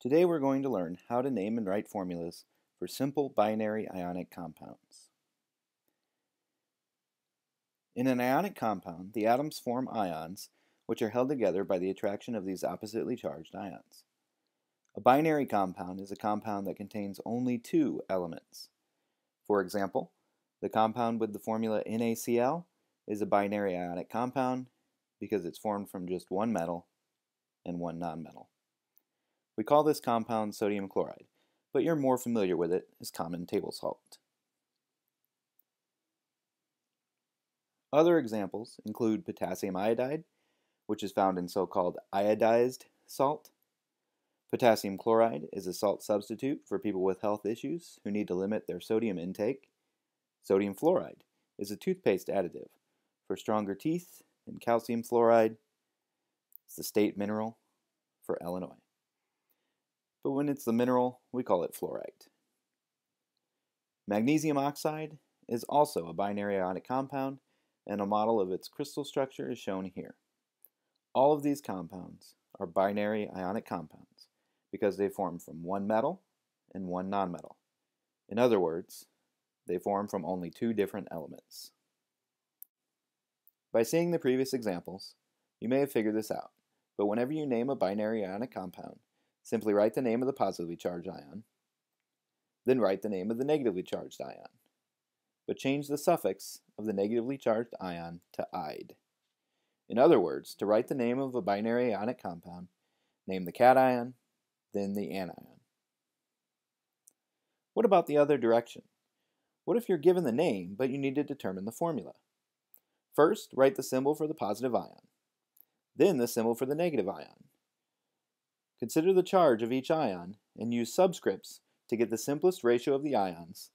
Today we're going to learn how to name and write formulas for simple binary ionic compounds. In an ionic compound, the atoms form ions which are held together by the attraction of these oppositely charged ions. A binary compound is a compound that contains only two elements. For example, the compound with the formula NaCl is a binary ionic compound because it's formed from just one metal and one nonmetal. We call this compound sodium chloride, but you're more familiar with it as common table salt. Other examples include potassium iodide, which is found in so-called iodized salt. Potassium chloride is a salt substitute for people with health issues who need to limit their sodium intake. Sodium fluoride is a toothpaste additive for stronger teeth, and calcium fluoride is the state mineral for Illinois but when it's the mineral, we call it fluorite. Magnesium oxide is also a binary ionic compound, and a model of its crystal structure is shown here. All of these compounds are binary ionic compounds because they form from one metal and one nonmetal. In other words, they form from only two different elements. By seeing the previous examples, you may have figured this out, but whenever you name a binary ionic compound, Simply write the name of the positively charged ion, then write the name of the negatively charged ion, but change the suffix of the negatively charged ion to "ide." In other words, to write the name of a binary ionic compound, name the cation, then the anion. What about the other direction? What if you're given the name, but you need to determine the formula? First, write the symbol for the positive ion, then the symbol for the negative ion, Consider the charge of each ion and use subscripts to get the simplest ratio of the ions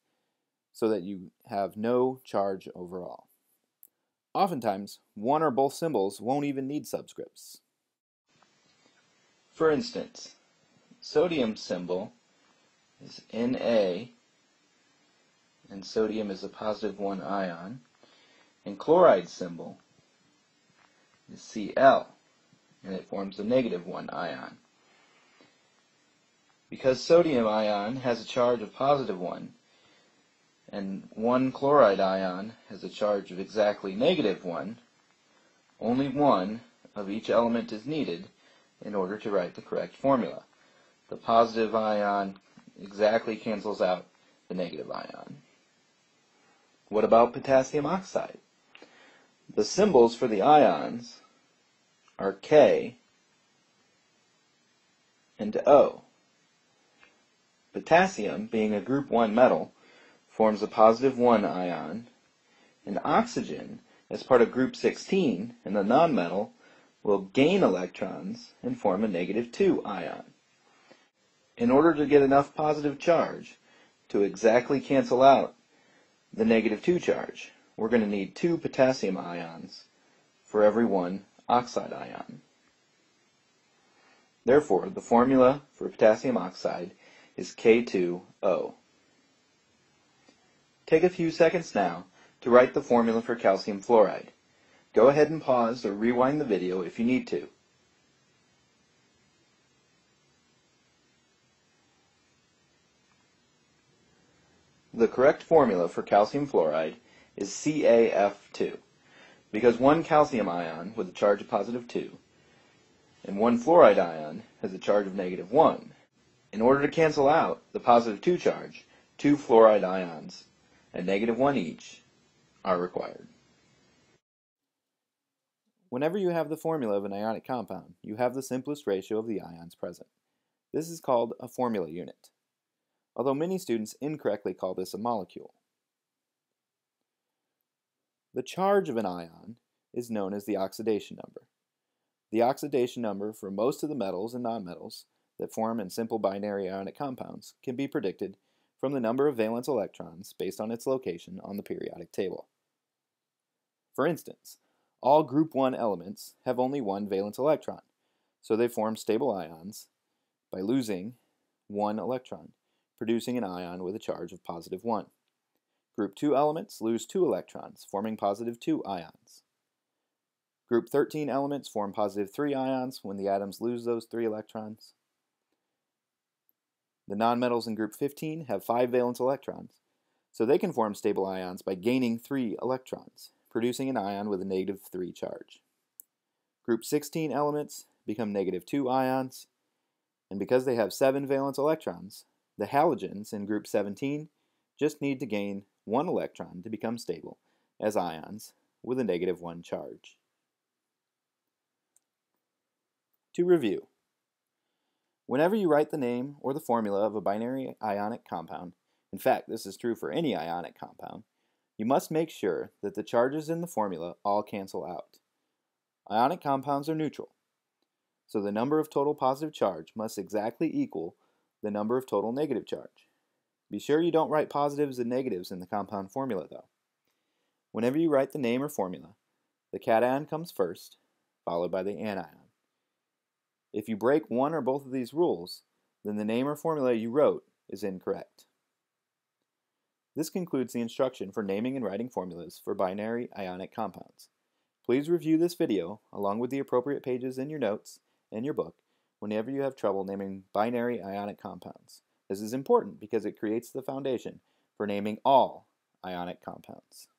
so that you have no charge overall. Oftentimes, one or both symbols won't even need subscripts. For instance, sodium symbol is Na, and sodium is a positive 1 ion, and chloride symbol is Cl, and it forms a negative 1 ion. Because sodium ion has a charge of positive 1, and one chloride ion has a charge of exactly negative 1, only one of each element is needed in order to write the correct formula. The positive ion exactly cancels out the negative ion. What about potassium oxide? The symbols for the ions are K and O. Potassium, being a group 1 metal, forms a positive 1 ion, and oxygen, as part of group 16 and the nonmetal, will gain electrons and form a negative 2 ion. In order to get enough positive charge to exactly cancel out the negative 2 charge, we're going to need two potassium ions for every one oxide ion. Therefore, the formula for potassium oxide is K2O. Take a few seconds now to write the formula for calcium fluoride. Go ahead and pause or rewind the video if you need to. The correct formula for calcium fluoride is CaF2 because one calcium ion with a charge of positive 2 and one fluoride ion has a charge of negative 1 in order to cancel out the positive 2 charge, two fluoride ions, a negative 1 each, are required. Whenever you have the formula of an ionic compound, you have the simplest ratio of the ions present. This is called a formula unit, although many students incorrectly call this a molecule. The charge of an ion is known as the oxidation number. The oxidation number for most of the metals and nonmetals that form in simple binary ionic compounds can be predicted from the number of valence electrons based on its location on the periodic table. For instance, all group 1 elements have only one valence electron, so they form stable ions by losing one electron, producing an ion with a charge of positive 1. Group 2 elements lose two electrons, forming positive 2 ions. Group 13 elements form positive 3 ions when the atoms lose those 3 electrons. The nonmetals in group 15 have 5 valence electrons, so they can form stable ions by gaining 3 electrons, producing an ion with a negative 3 charge. Group 16 elements become negative 2 ions, and because they have 7 valence electrons, the halogens in group 17 just need to gain 1 electron to become stable as ions with a negative 1 charge. To review, whenever you write the name or the formula of a binary ionic compound, in fact this is true for any ionic compound, you must make sure that the charges in the formula all cancel out. Ionic compounds are neutral, so the number of total positive charge must exactly equal the number of total negative charge. Be sure you don't write positives and negatives in the compound formula though. Whenever you write the name or formula, the cation comes first, followed by the anion. If you break one or both of these rules, then the name or formula you wrote is incorrect. This concludes the instruction for naming and writing formulas for binary ionic compounds. Please review this video along with the appropriate pages in your notes and your book whenever you have trouble naming binary ionic compounds. This is important because it creates the foundation for naming all ionic compounds.